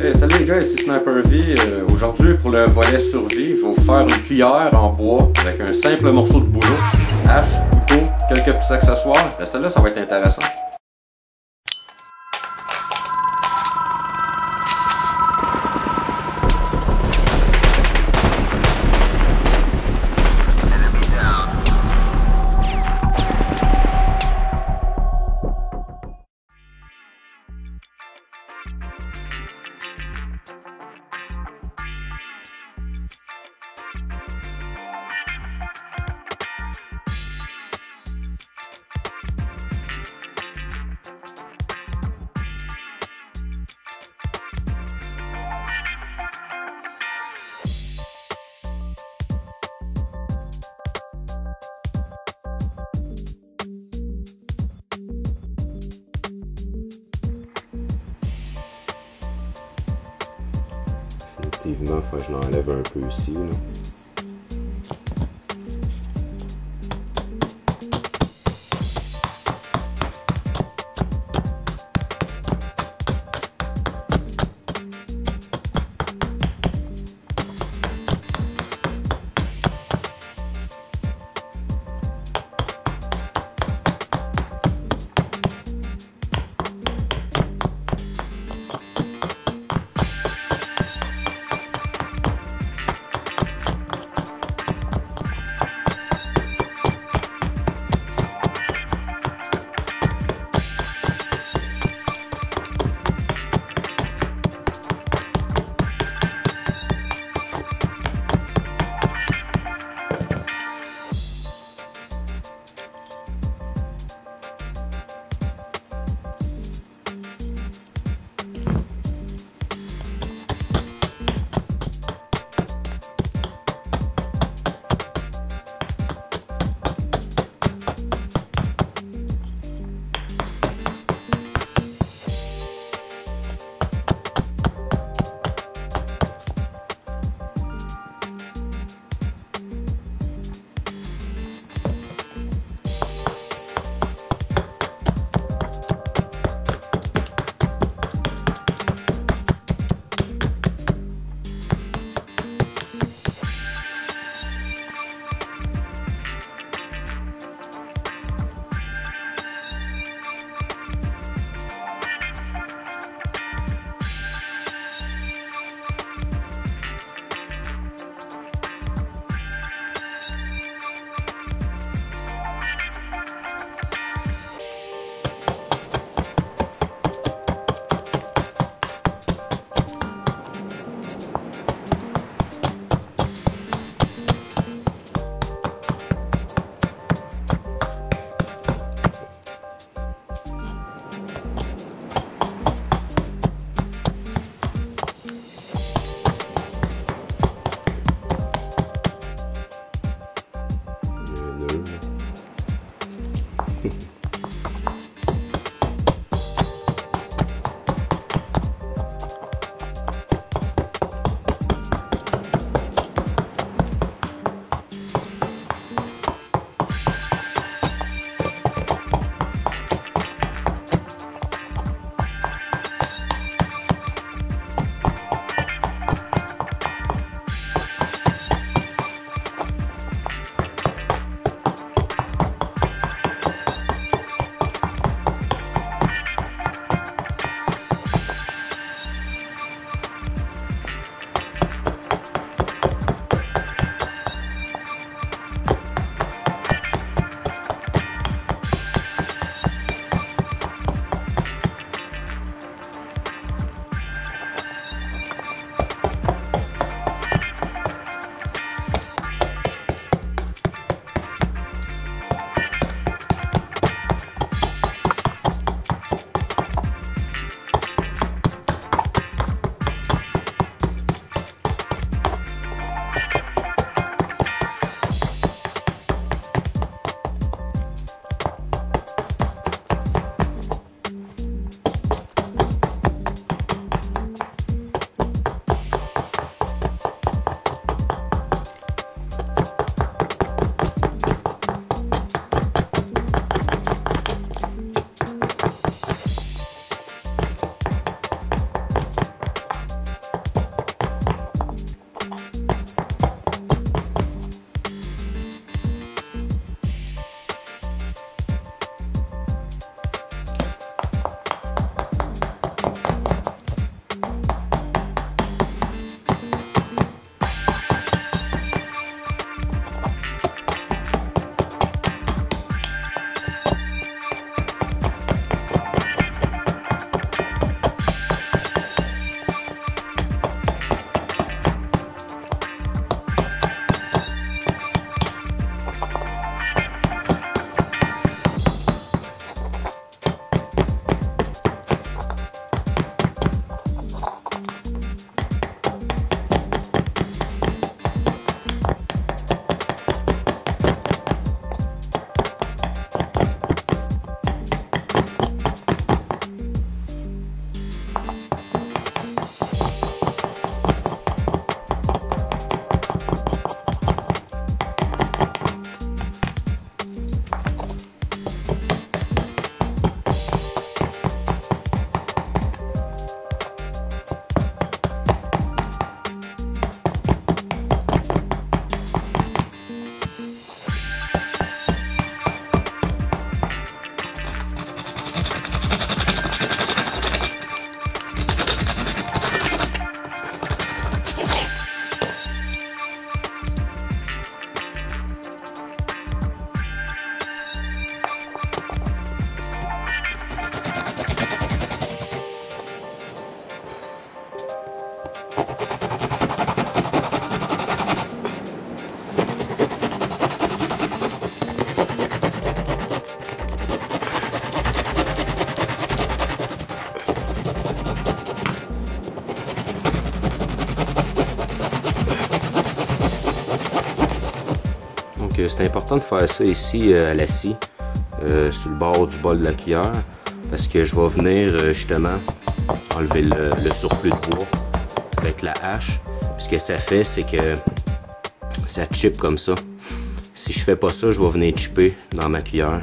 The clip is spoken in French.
Hey, salut les gars, ici Sniper V. Euh, Aujourd'hui, pour le volet survie, je vais vous faire une cuillère en bois avec un simple morceau de boulot, hache, couteau, quelques petits accessoires. Ben, Celle-là, ça va être intéressant. Je l'enlève un peu ici. C'est important de faire ça ici euh, à la scie, euh, sur le bord du bol de la cuillère, parce que je vais venir euh, justement enlever le, le, surplus de bois avec la hache. Ce que ça fait, c'est que ça chip comme ça. Si je fais pas ça, je vais venir chipper dans ma cuillère.